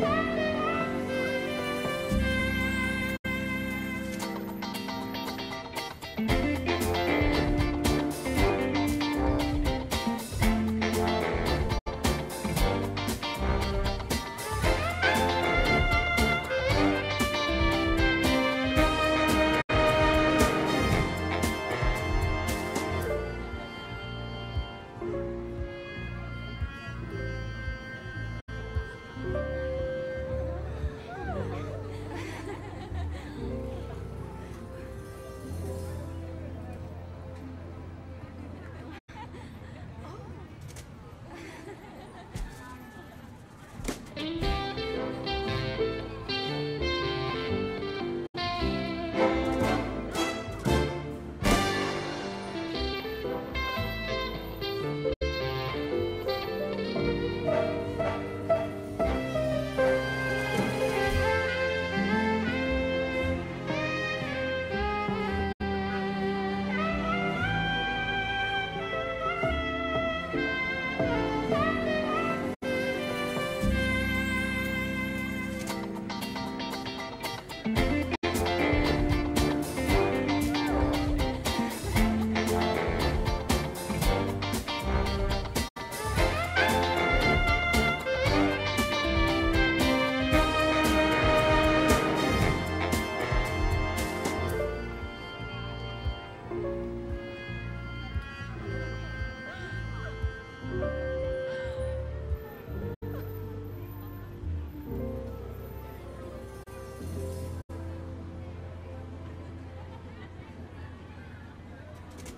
Bye.